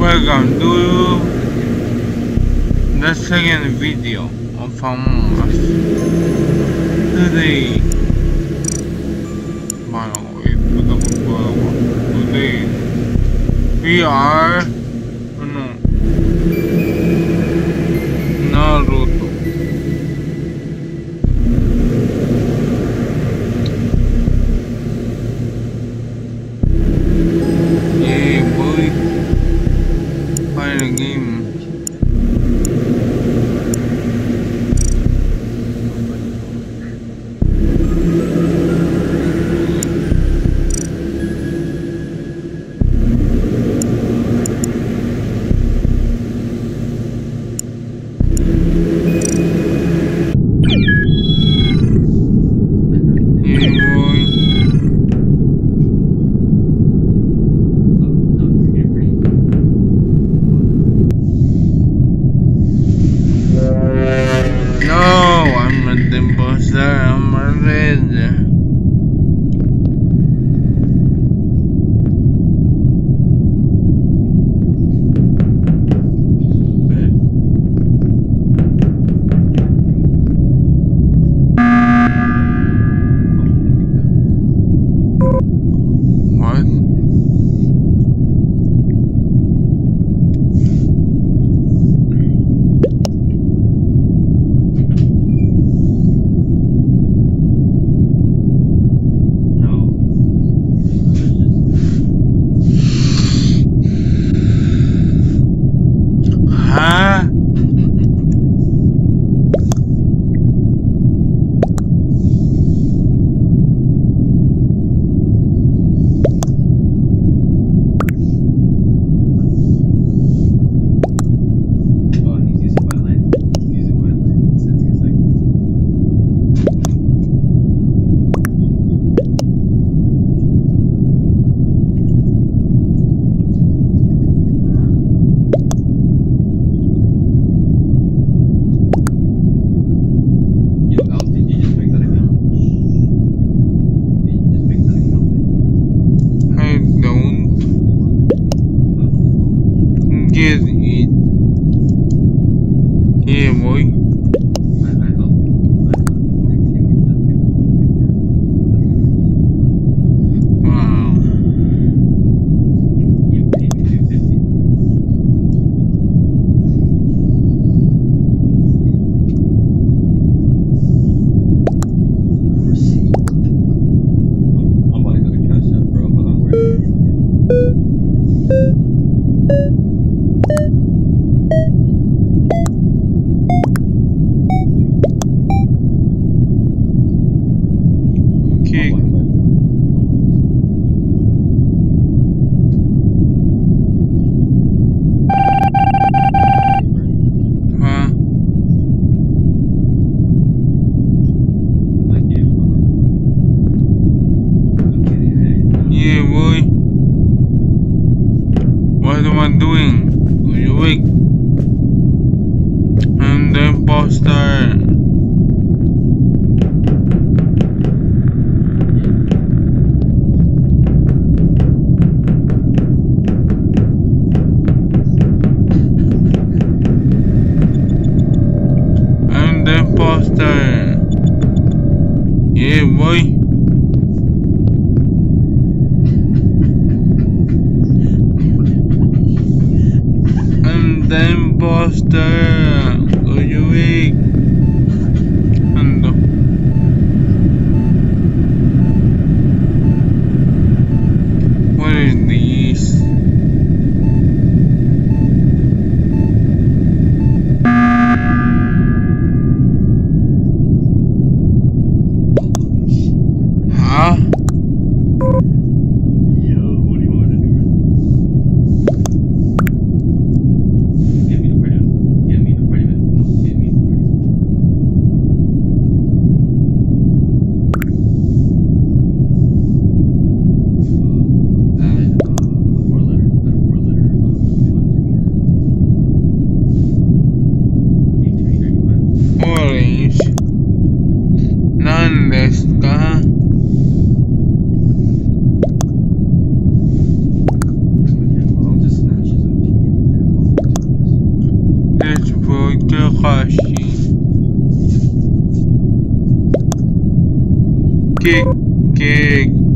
Welcome to the second video of Us. Today, today we are And then Boston. Then, Buster. Are you weak? Kick.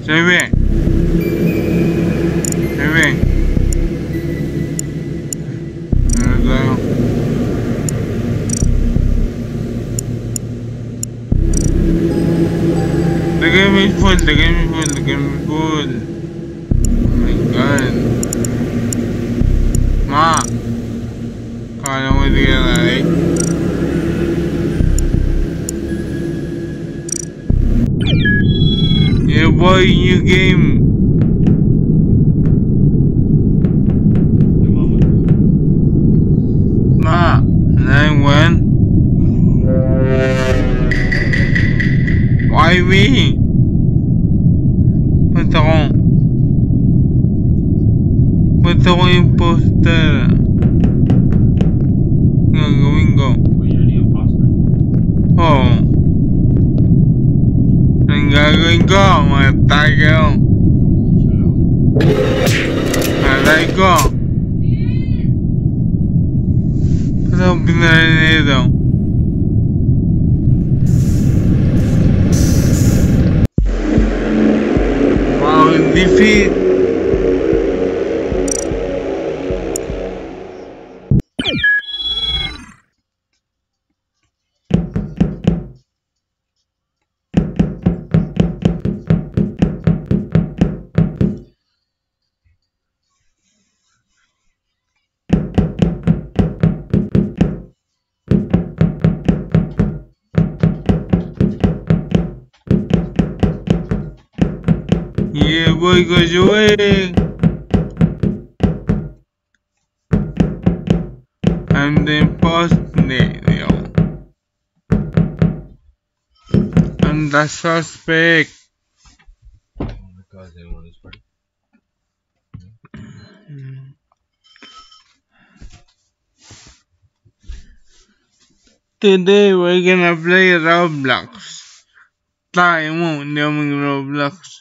Sabi. Sabi. Ano tayo? Lagay mo yung full, lagay mo yung full, lagay mo yung full. Oh my god. Boy, new game. Mama. Ma! When? Why me? Ba't ako? Ba't go, a tiger. A tiger. Para o então. Boy, goes away. And then the imposter. I'm the suspect. Today we're gonna play Roblox. Mo, hindi ako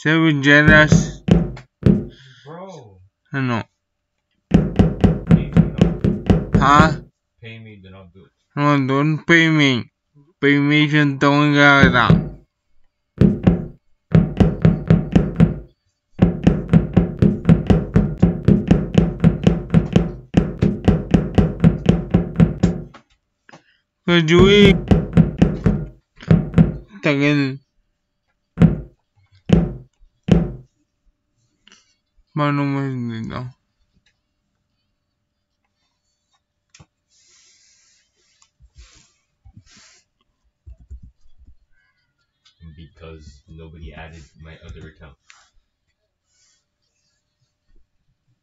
Sabi jealous. Bro! Ano? Pay me, no. Ha? Pay me, then I'll do it. Ano doon? Payment. Payment yung taong 말 너무 Nina. Because nobody added my other account.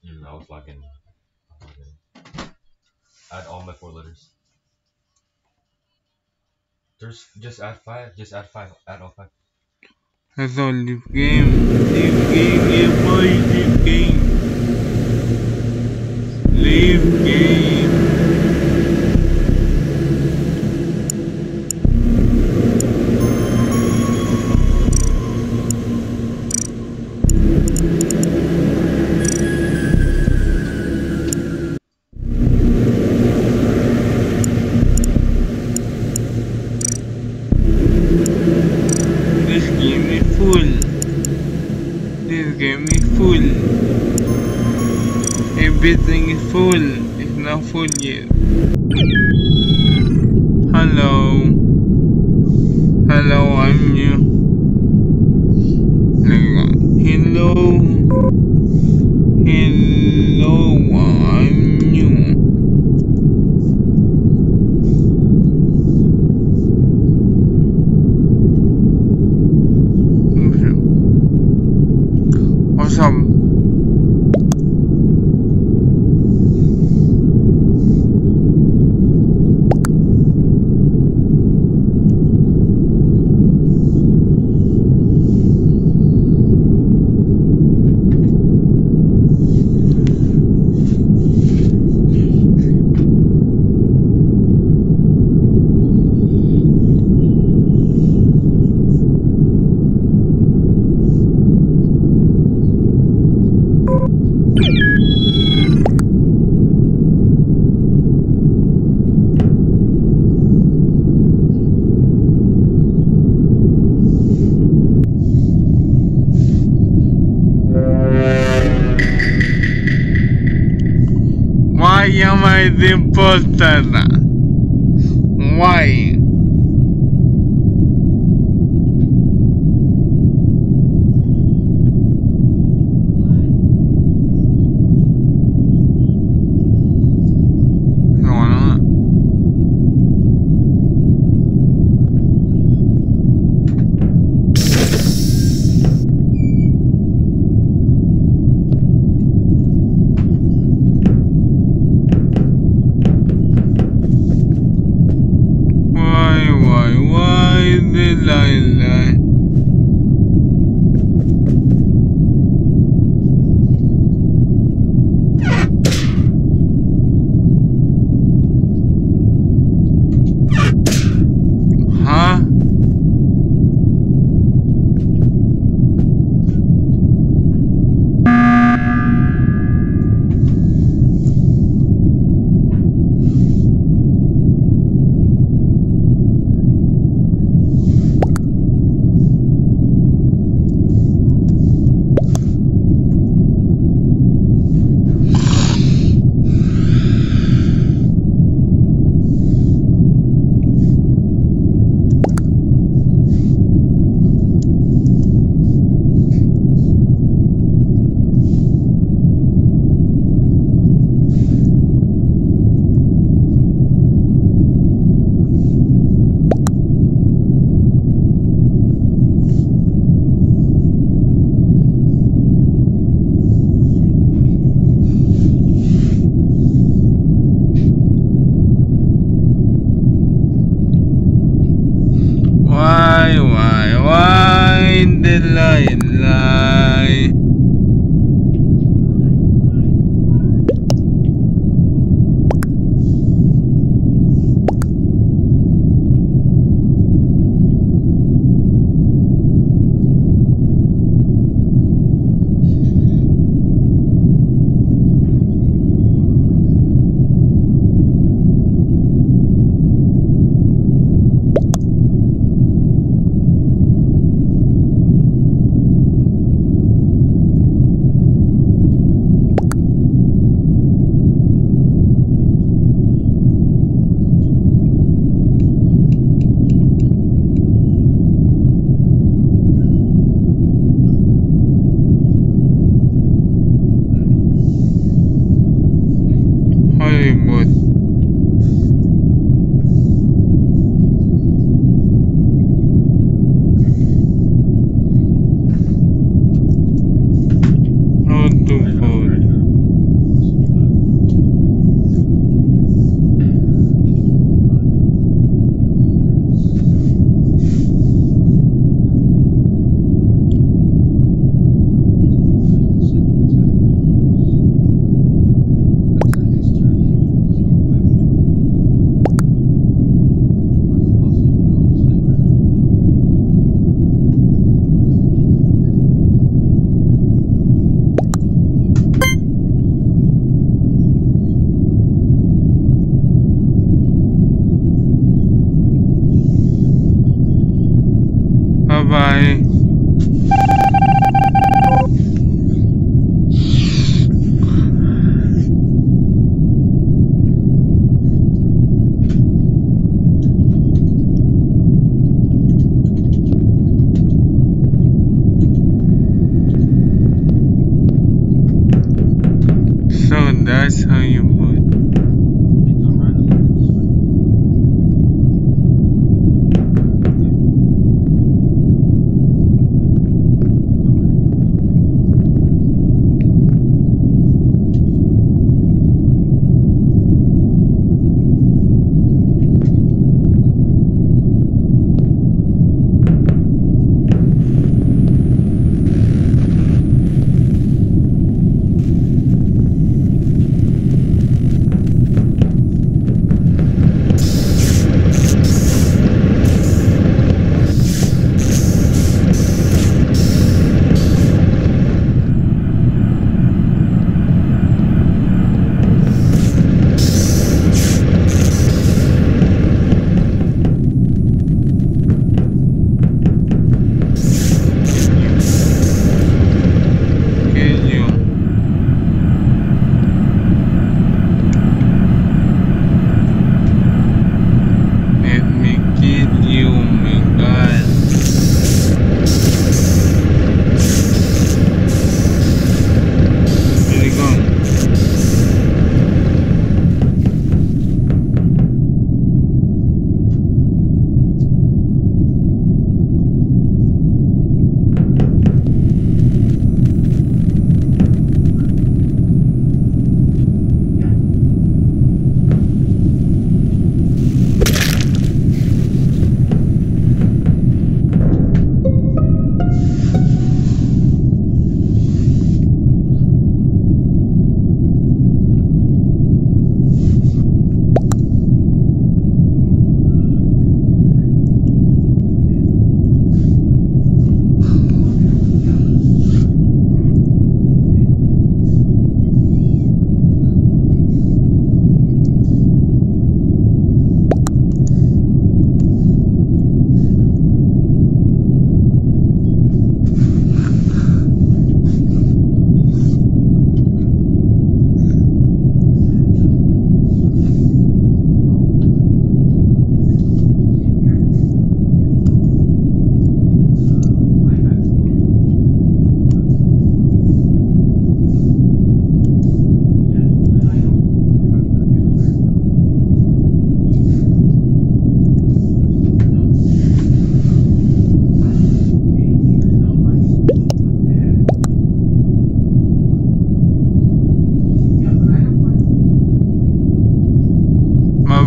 And I was fucking, add all my four letters. There's just add five, just add five, add all five. That's all leave game. Leave game, game. Leave game. Leave game. everything is full. It's not full yet. Hello. Hello, I'm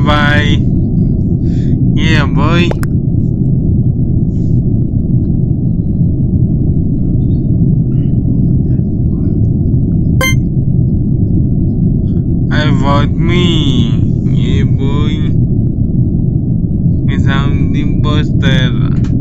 bye. Yeah, boy. I vote me. Yeah, boy. It's a the.